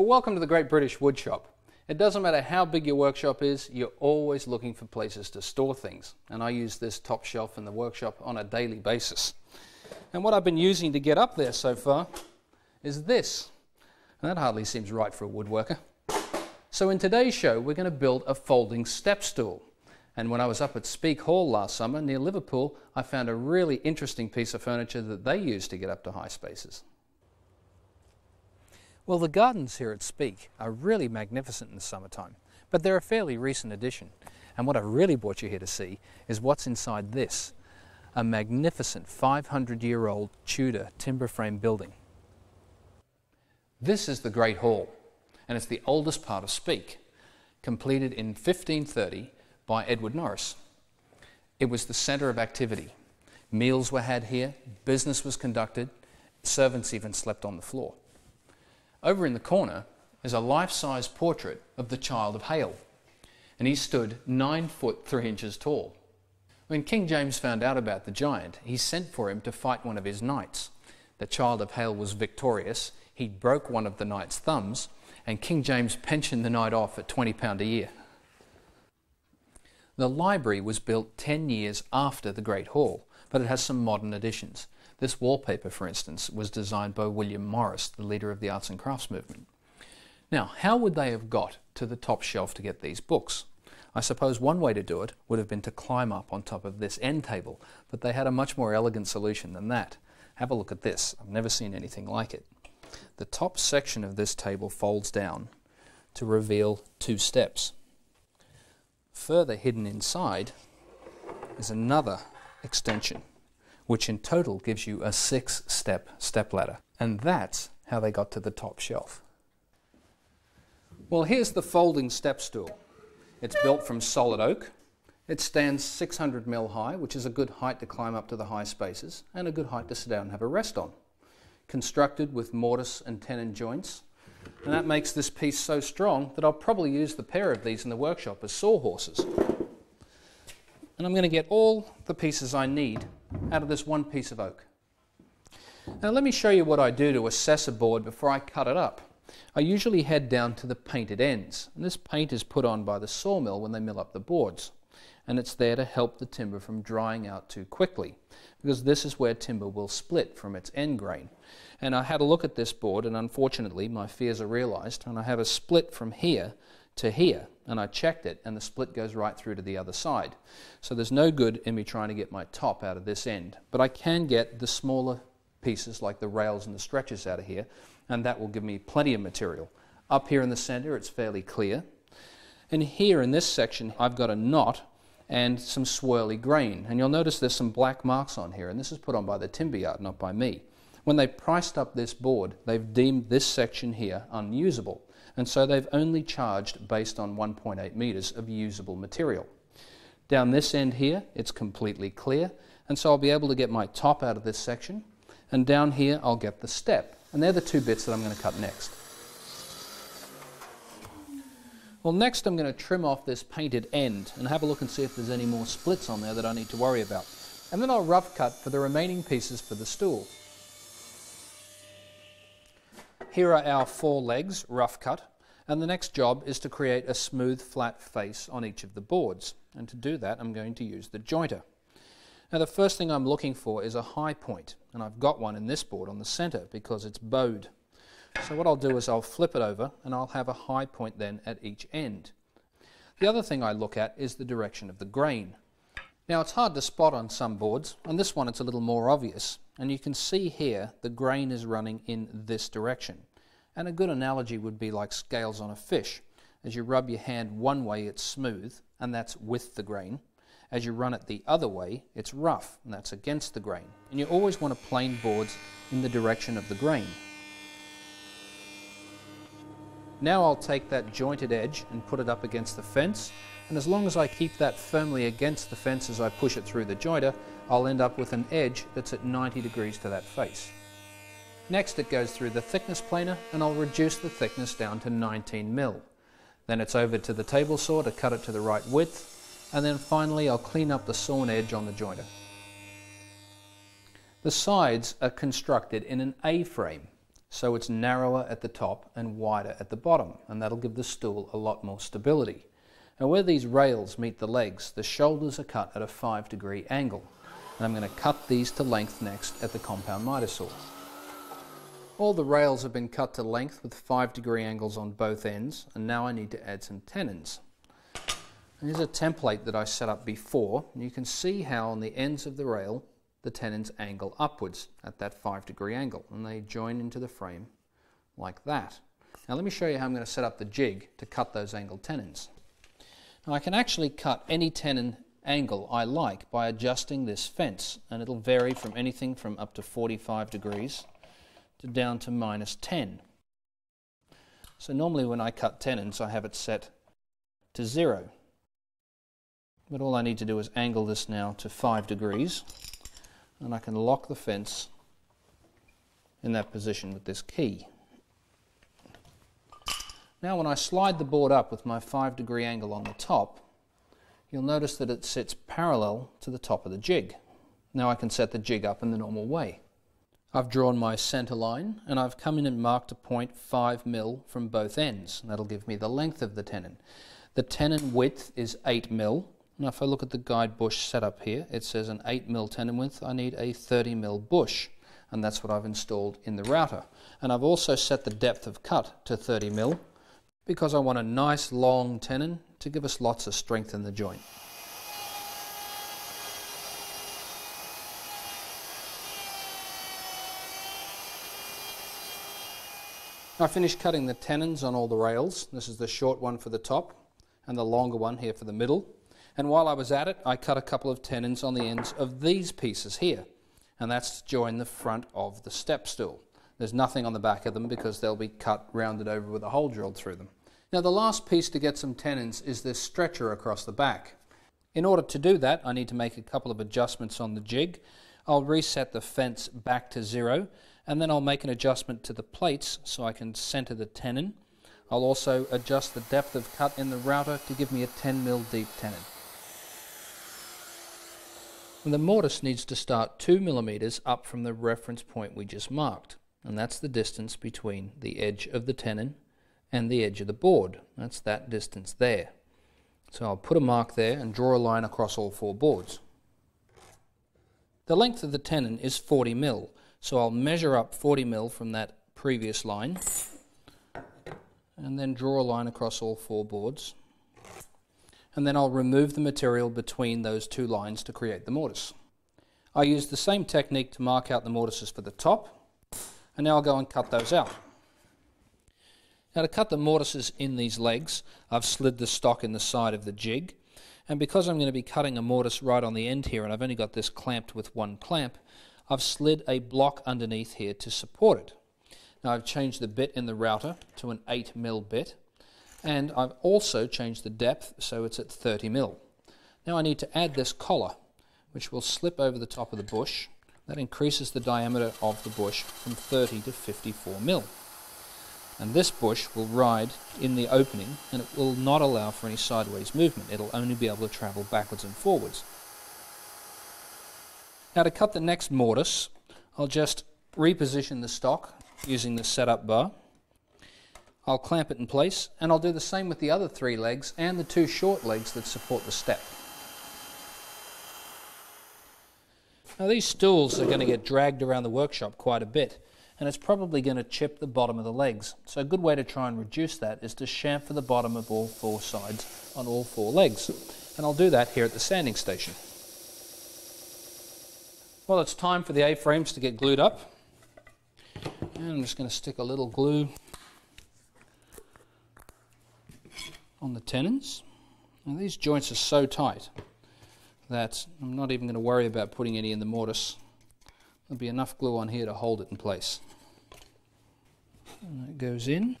Well, welcome to the Great British Woodshop. It doesn't matter how big your workshop is, you're always looking for places to store things. And I use this top shelf in the workshop on a daily basis. And what I've been using to get up there so far is this. And that hardly seems right for a woodworker. So in today's show, we're going to build a folding step stool. And when I was up at Speke Hall last summer near Liverpool, I found a really interesting piece of furniture that they use to get up to high spaces. Well, the gardens here at Speke are really magnificent in the summertime, but they're a fairly recent addition. And what I've really brought you here to see is what's inside this a magnificent 500 year old Tudor timber frame building. This is the Great Hall, and it's the oldest part of Speke, completed in 1530 by Edward Norris. It was the centre of activity. Meals were had here, business was conducted, servants even slept on the floor. Over in the corner is a life-size portrait of the Childe of Hale, and he stood nine foot three inches tall. When King James found out about the giant, he sent for him to fight one of his knights. The Childe of Hale was victorious. He broke one of the knight's thumbs, and King James pensioned the knight off at £20 a year. The library was built 10 years after the Great Hall, but it has some modern additions. This wallpaper, for instance, was designed by William Morris, the leader of the arts and crafts movement. Now, how would they have got to the top shelf to get these books? I suppose one way to do it would have been to climb up on top of this end table, but they had a much more elegant solution than that. Have a look at this. I've never seen anything like it. The top section of this table folds down to reveal two steps. Further hidden inside is another extension which in total gives you a six step step ladder. And that's how they got to the top shelf. Well, here's the folding step stool. It's built from solid oak. It stands 600 mil high, which is a good height to climb up to the high spaces and a good height to sit down and have a rest on. Constructed with mortise and tenon joints, and that makes this piece so strong that I'll probably use the pair of these in the workshop as sawhorses. And I'm going to get all the pieces I need out of this one piece of oak. Now let me show you what I do to assess a board before I cut it up. I usually head down to the painted ends, and this paint is put on by the sawmill when they mill up the boards, and it's there to help the timber from drying out too quickly, because this is where timber will split from its end grain. And I had a look at this board, and unfortunately my fears are realized, and I have a split from here to here, and I checked it, and the split goes right through to the other side. So there's no good in me trying to get my top out of this end, but I can get the smaller pieces like the rails and the stretchers out of here, and that will give me plenty of material. Up here in the center, it's fairly clear. And here in this section, I've got a knot and some swirly grain. And you'll notice there's some black marks on here, and this is put on by the timber yard, not by me. When they priced up this board, they've deemed this section here unusable and so they've only charged based on 1.8 metres of usable material. Down this end here, it's completely clear, and so I'll be able to get my top out of this section, and down here I'll get the step, and they're the two bits that I'm going to cut next. Well, next I'm going to trim off this painted end and have a look and see if there's any more splits on there that I need to worry about. And then I'll rough cut for the remaining pieces for the stool. Here are our four legs, rough cut, and the next job is to create a smooth flat face on each of the boards. And to do that, I'm going to use the jointer. Now the first thing I'm looking for is a high point, and I've got one in this board on the center because it's bowed. So what I'll do is I'll flip it over and I'll have a high point then at each end. The other thing I look at is the direction of the grain. Now it's hard to spot on some boards. On this one it's a little more obvious. And you can see here the grain is running in this direction. And a good analogy would be like scales on a fish. As you rub your hand one way, it's smooth, and that's with the grain. As you run it the other way, it's rough, and that's against the grain. And you always want to plane boards in the direction of the grain. Now I'll take that jointed edge and put it up against the fence, and as long as I keep that firmly against the fence as I push it through the jointer, I'll end up with an edge that's at 90 degrees to that face. Next it goes through the thickness planer and I'll reduce the thickness down to 19 mil. Then it's over to the table saw to cut it to the right width and then finally I'll clean up the sawn edge on the jointer. The sides are constructed in an A-frame so it's narrower at the top and wider at the bottom, and that'll give the stool a lot more stability. Now where these rails meet the legs, the shoulders are cut at a 5 degree angle, and I'm going to cut these to length next at the compound miter saw. All the rails have been cut to length with 5 degree angles on both ends, and now I need to add some tenons. And here's a template that I set up before, and you can see how on the ends of the rail the tenons angle upwards at that 5 degree angle and they join into the frame like that. Now let me show you how I'm going to set up the jig to cut those angled tenons. Now I can actually cut any tenon angle I like by adjusting this fence and it'll vary from anything from up to 45 degrees to down to minus 10. So normally when I cut tenons I have it set to 0. But all I need to do is angle this now to 5 degrees and I can lock the fence in that position with this key. Now when I slide the board up with my 5 degree angle on the top, you'll notice that it sits parallel to the top of the jig. Now I can set the jig up in the normal way. I've drawn my centre line and I've come in and marked a point 5 mil from both ends. That'll give me the length of the tenon. The tenon width is 8 mil now if I look at the guide bush setup here, it says an 8 mil tenon width, I need a 30 mil bush and that's what I've installed in the router. And I've also set the depth of cut to 30 mil because I want a nice long tenon to give us lots of strength in the joint. I finished cutting the tenons on all the rails. This is the short one for the top and the longer one here for the middle. And while I was at it, I cut a couple of tenons on the ends of these pieces here. And that's to join the front of the step stool. There's nothing on the back of them because they'll be cut rounded over with a hole drilled through them. Now the last piece to get some tenons is this stretcher across the back. In order to do that, I need to make a couple of adjustments on the jig. I'll reset the fence back to zero, and then I'll make an adjustment to the plates so I can center the tenon. I'll also adjust the depth of cut in the router to give me a 10 mil deep tenon. And the mortise needs to start 2 millimeters up from the reference point we just marked. And that's the distance between the edge of the tenon and the edge of the board. That's that distance there. So I'll put a mark there and draw a line across all four boards. The length of the tenon is 40 mil, so I'll measure up 40 mil from that previous line and then draw a line across all four boards and then I'll remove the material between those two lines to create the mortise. I use the same technique to mark out the mortises for the top, and now I'll go and cut those out. Now to cut the mortises in these legs, I've slid the stock in the side of the jig, and because I'm going to be cutting a mortise right on the end here, and I've only got this clamped with one clamp, I've slid a block underneath here to support it. Now I've changed the bit in the router to an 8 mil bit, and I've also changed the depth so it's at 30 mil. Now I need to add this collar which will slip over the top of the bush. That increases the diameter of the bush from 30 to 54 mil. And this bush will ride in the opening and it will not allow for any sideways movement. It'll only be able to travel backwards and forwards. Now to cut the next mortise, I'll just reposition the stock using the setup bar. I'll clamp it in place and I'll do the same with the other three legs and the two short legs that support the step. Now these stools are going to get dragged around the workshop quite a bit and it's probably going to chip the bottom of the legs. So a good way to try and reduce that is to chamfer the bottom of all four sides on all four legs. And I'll do that here at the sanding station. Well, it's time for the A-frames to get glued up. And I'm just going to stick a little glue on the tenons. Now these joints are so tight that I'm not even going to worry about putting any in the mortise. There'll be enough glue on here to hold it in place. And goes in.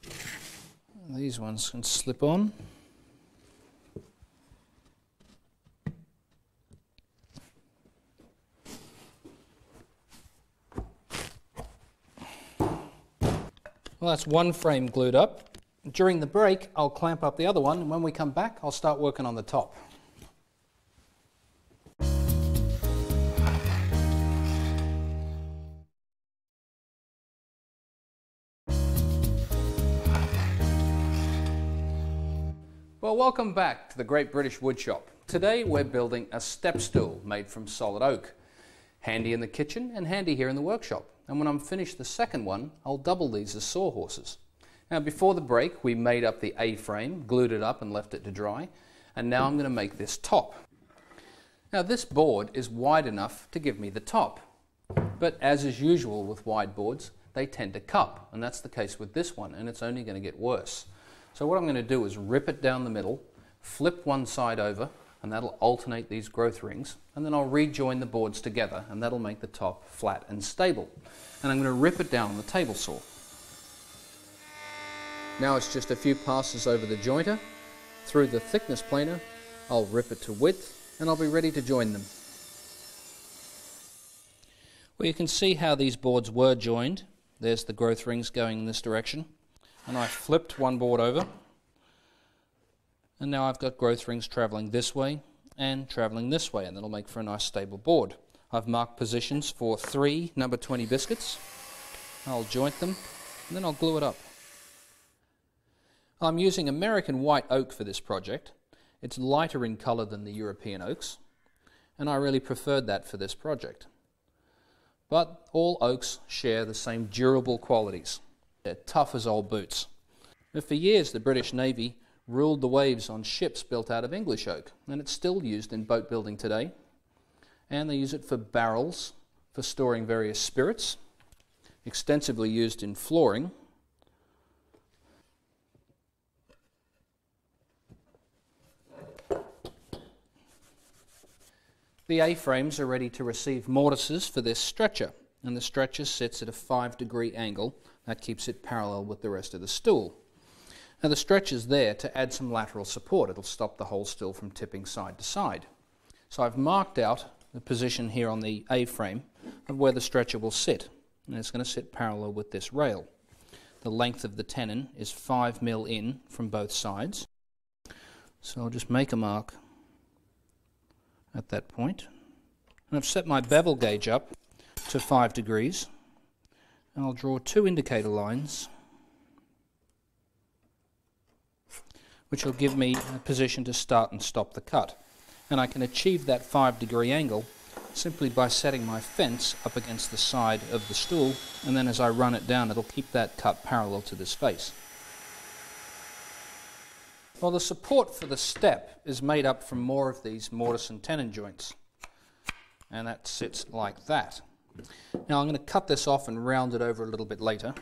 These ones can slip on. Well, that's one frame glued up. During the break, I'll clamp up the other one, and when we come back, I'll start working on the top. Well, welcome back to the Great British Woodshop. Today we're building a step stool made from solid oak. Handy in the kitchen and handy here in the workshop. And when I'm finished the second one, I'll double these as sawhorses. Now before the break, we made up the A-frame, glued it up and left it to dry. And now I'm going to make this top. Now this board is wide enough to give me the top. But as is usual with wide boards, they tend to cup. And that's the case with this one, and it's only going to get worse. So what I'm going to do is rip it down the middle, flip one side over, and that'll alternate these growth rings, and then I'll rejoin the boards together, and that'll make the top flat and stable. And I'm going to rip it down on the table saw. Now it's just a few passes over the jointer, through the thickness planer, I'll rip it to width, and I'll be ready to join them. Well, you can see how these boards were joined. There's the growth rings going in this direction and I flipped one board over and now I've got growth rings travelling this way and travelling this way and that'll make for a nice stable board. I've marked positions for three number 20 biscuits. I'll joint them and then I'll glue it up. I'm using American white oak for this project. It's lighter in colour than the European oaks and I really preferred that for this project. But all oaks share the same durable qualities. They're tough as old boots. But for years, the British Navy ruled the waves on ships built out of English oak, and it's still used in boat building today. And they use it for barrels for storing various spirits, extensively used in flooring. The A-frames are ready to receive mortises for this stretcher, and the stretcher sits at a 5 degree angle that keeps it parallel with the rest of the stool. Now the stretch is there to add some lateral support. It'll stop the whole stool from tipping side to side. So I've marked out the position here on the A-frame of where the stretcher will sit. And it's going to sit parallel with this rail. The length of the tenon is 5 mil in from both sides. So I'll just make a mark at that point. And I've set my bevel gauge up to 5 degrees and I'll draw two indicator lines which will give me a position to start and stop the cut. And I can achieve that 5 degree angle simply by setting my fence up against the side of the stool and then as I run it down it'll keep that cut parallel to this face. Well the support for the step is made up from more of these mortise and tenon joints and that sits like that. Now I'm going to cut this off and round it over a little bit later.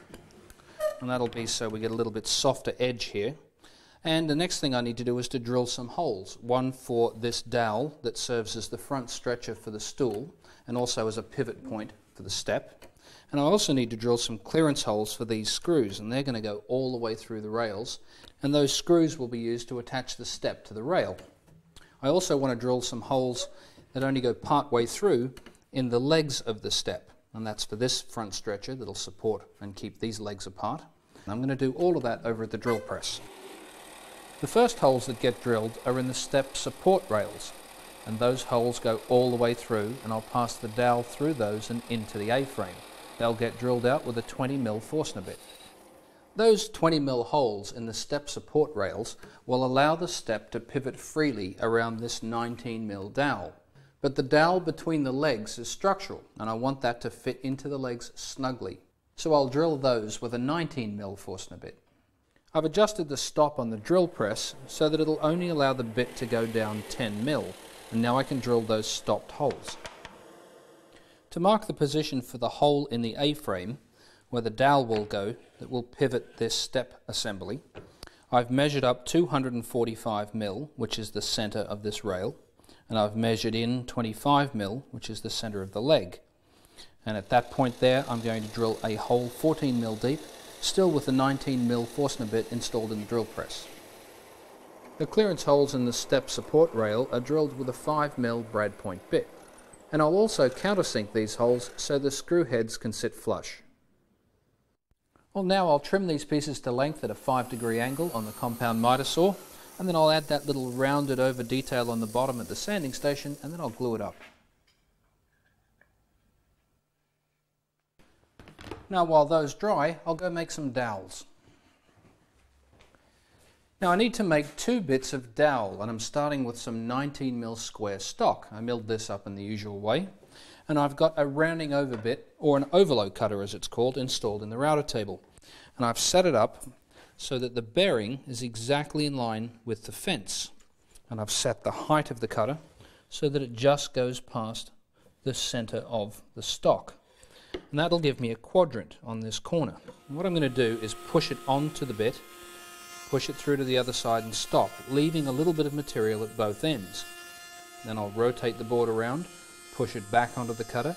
And that'll be so we get a little bit softer edge here. And the next thing I need to do is to drill some holes. One for this dowel that serves as the front stretcher for the stool and also as a pivot point for the step. And I also need to drill some clearance holes for these screws and they're going to go all the way through the rails and those screws will be used to attach the step to the rail. I also want to drill some holes that only go part way through in the legs of the step. And that's for this front stretcher that'll support and keep these legs apart. And I'm going to do all of that over at the drill press. The first holes that get drilled are in the step support rails. And those holes go all the way through and I'll pass the dowel through those and into the A-frame. They'll get drilled out with a 20mm Forstner bit. Those 20mm holes in the step support rails will allow the step to pivot freely around this 19mm dowel. But the dowel between the legs is structural, and I want that to fit into the legs snugly. So I'll drill those with a 19mm Forstner bit. I've adjusted the stop on the drill press so that it'll only allow the bit to go down 10 mil, and now I can drill those stopped holes. To mark the position for the hole in the A-frame, where the dowel will go that will pivot this step assembly, I've measured up 245 mil, which is the center of this rail, and I've measured in 25 mil, which is the center of the leg. And at that point there, I'm going to drill a hole 14 mil deep, still with the 19 mil Forstner bit installed in the drill press. The clearance holes in the step support rail are drilled with a 5 mil brad point bit, and I'll also countersink these holes so the screw heads can sit flush. Well now I'll trim these pieces to length at a 5 degree angle on the compound miter saw and then I'll add that little rounded over detail on the bottom at the sanding station and then I'll glue it up. Now while those dry, I'll go make some dowels. Now I need to make two bits of dowel and I'm starting with some 19mm square stock. I milled this up in the usual way and I've got a rounding over bit or an ovolo cutter as it's called installed in the router table and I've set it up so that the bearing is exactly in line with the fence and I've set the height of the cutter so that it just goes past the center of the stock and that'll give me a quadrant on this corner. And what I'm going to do is push it onto the bit push it through to the other side and stop, leaving a little bit of material at both ends. Then I'll rotate the board around, push it back onto the cutter,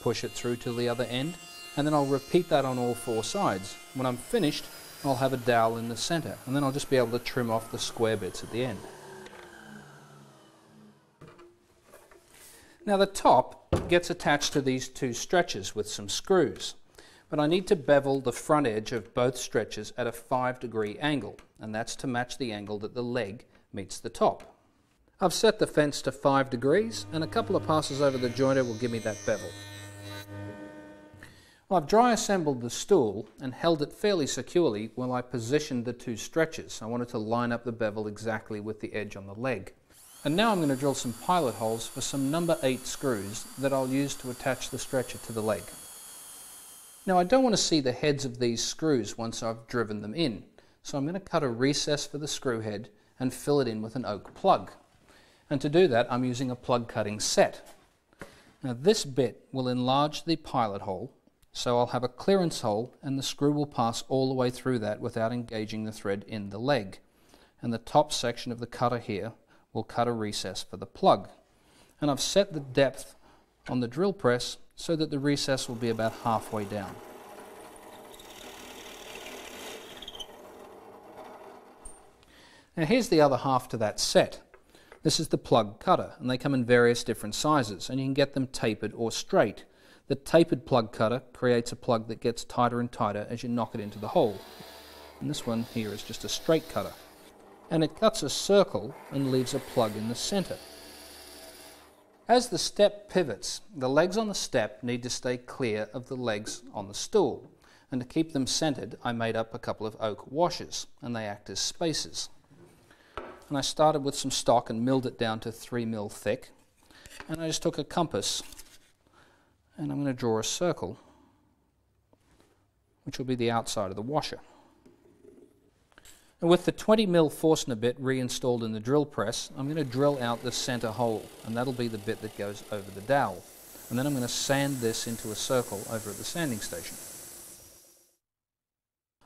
push it through to the other end, and then I'll repeat that on all four sides. When I'm finished, I'll have a dowel in the center, and then I'll just be able to trim off the square bits at the end. Now the top gets attached to these two stretchers with some screws but I need to bevel the front edge of both stretchers at a 5 degree angle, and that's to match the angle that the leg meets the top. I've set the fence to 5 degrees, and a couple of passes over the jointer will give me that bevel. Well, I've dry assembled the stool and held it fairly securely while I positioned the two stretchers. I wanted to line up the bevel exactly with the edge on the leg. And now I'm going to drill some pilot holes for some number 8 screws that I'll use to attach the stretcher to the leg. Now I don't want to see the heads of these screws once I've driven them in, so I'm going to cut a recess for the screw head and fill it in with an oak plug. And to do that I'm using a plug cutting set. Now this bit will enlarge the pilot hole, so I'll have a clearance hole and the screw will pass all the way through that without engaging the thread in the leg. And the top section of the cutter here will cut a recess for the plug. And I've set the depth on the drill press so that the recess will be about halfway down. Now here's the other half to that set. This is the plug cutter, and they come in various different sizes, and you can get them tapered or straight. The tapered plug cutter creates a plug that gets tighter and tighter as you knock it into the hole. And this one here is just a straight cutter. And it cuts a circle and leaves a plug in the center. As the step pivots, the legs on the step need to stay clear of the legs on the stool. And to keep them centered, I made up a couple of oak washers, and they act as spacers. And I started with some stock and milled it down to 3 mil thick. And I just took a compass, and I'm going to draw a circle, which will be the outside of the washer. And with the 20 mil Forstner bit reinstalled in the drill press, I'm going to drill out the center hole, and that'll be the bit that goes over the dowel. And then I'm going to sand this into a circle over at the sanding station.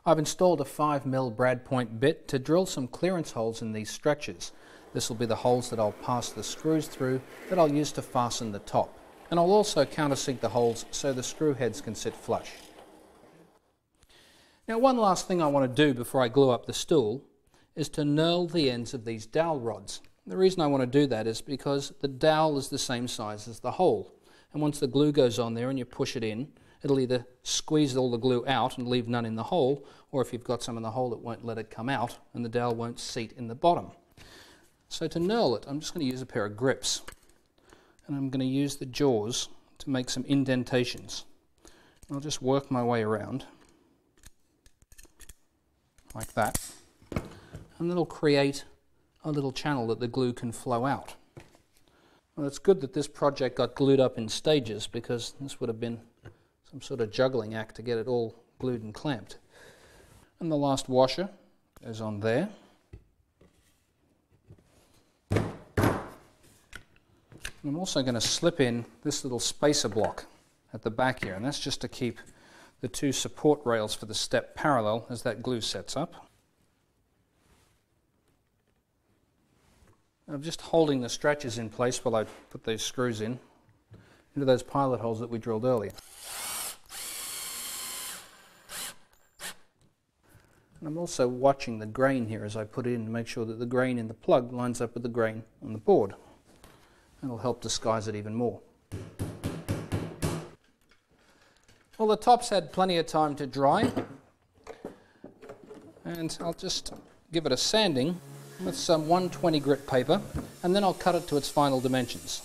I've installed a 5 mil brad point bit to drill some clearance holes in these stretchers. This will be the holes that I'll pass the screws through that I'll use to fasten the top. And I'll also countersink the holes so the screw heads can sit flush. Now one last thing I want to do before I glue up the stool is to knurl the ends of these dowel rods. The reason I want to do that is because the dowel is the same size as the hole. And once the glue goes on there and you push it in, it'll either squeeze all the glue out and leave none in the hole, or if you've got some in the hole, it won't let it come out and the dowel won't seat in the bottom. So to knurl it, I'm just going to use a pair of grips. And I'm going to use the jaws to make some indentations. I'll just work my way around like that. And it'll create a little channel that the glue can flow out. Well, it's good that this project got glued up in stages because this would have been some sort of juggling act to get it all glued and clamped. And the last washer goes on there. I'm also going to slip in this little spacer block at the back here, and that's just to keep the two support rails for the step parallel as that glue sets up. I'm just holding the stretchers in place while I put those screws in into those pilot holes that we drilled earlier. And I'm also watching the grain here as I put it in to make sure that the grain in the plug lines up with the grain on the board. That'll help disguise it even more. Well, the top's had plenty of time to dry. And I'll just give it a sanding with some 120 grit paper, and then I'll cut it to its final dimensions.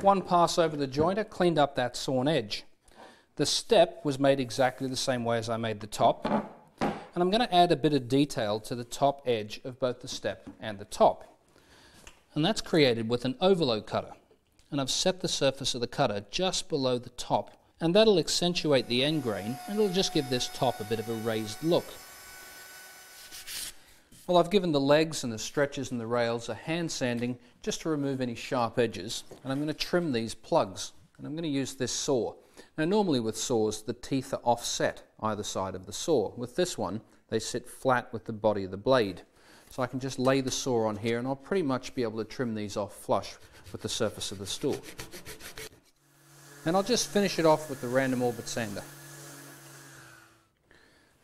One pass over the jointer cleaned up that sawn edge. The step was made exactly the same way as I made the top, And I'm going to add a bit of detail to the top edge of both the step and the top. And that's created with an ovolo cutter. And I've set the surface of the cutter just below the top. And that'll accentuate the end grain and it'll just give this top a bit of a raised look. Well, I've given the legs and the stretches and the rails a hand sanding just to remove any sharp edges. And I'm going to trim these plugs. And I'm going to use this saw. Now normally with saws the teeth are offset either side of the saw. With this one they sit flat with the body of the blade. So I can just lay the saw on here and I'll pretty much be able to trim these off flush with the surface of the stool. And I'll just finish it off with the random orbit sander.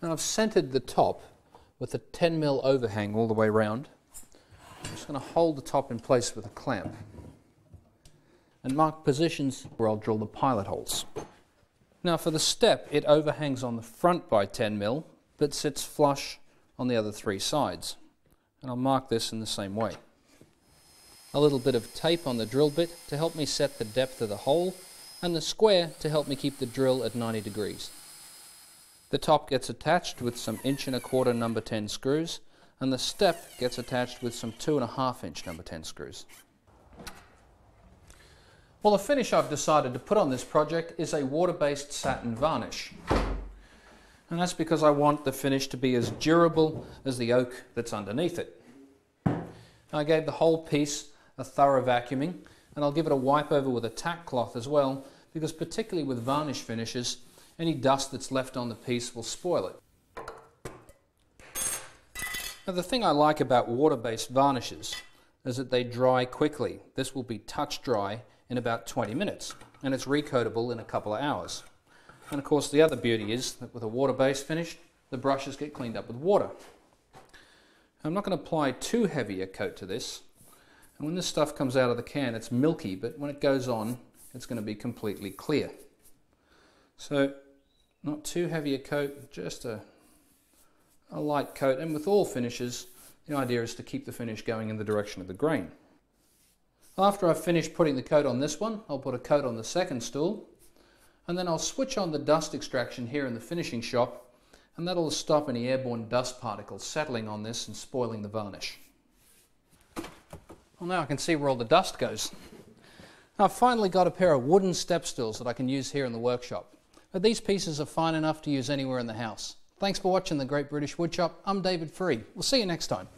Now I've centered the top with a 10 mil overhang all the way around. I'm just going to hold the top in place with a clamp and mark positions where I'll drill the pilot holes. Now for the step, it overhangs on the front by 10 mil, but sits flush on the other three sides. And I'll mark this in the same way. A little bit of tape on the drill bit to help me set the depth of the hole, and the square to help me keep the drill at 90 degrees. The top gets attached with some inch and a quarter number 10 screws, and the step gets attached with some two and a half inch number 10 screws. Well, the finish I've decided to put on this project is a water-based satin varnish. And that's because I want the finish to be as durable as the oak that's underneath it. I gave the whole piece a thorough vacuuming and I'll give it a wipe over with a tack cloth as well because particularly with varnish finishes, any dust that's left on the piece will spoil it. Now the thing I like about water-based varnishes is that they dry quickly. This will be touch dry in about 20 minutes and it's recoatable in a couple of hours. And of course the other beauty is that with a water-based finish the brushes get cleaned up with water. I'm not going to apply too heavy a coat to this and when this stuff comes out of the can it's milky but when it goes on it's going to be completely clear. So not too heavy a coat, just a, a light coat and with all finishes the idea is to keep the finish going in the direction of the grain. After I've finished putting the coat on this one, I'll put a coat on the second stool, and then I'll switch on the dust extraction here in the finishing shop, and that'll stop any airborne dust particles settling on this and spoiling the varnish. Well, now I can see where all the dust goes. I've finally got a pair of wooden step stools that I can use here in the workshop. But these pieces are fine enough to use anywhere in the house. Thanks for watching the Great British Woodshop. I'm David Free. We'll see you next time.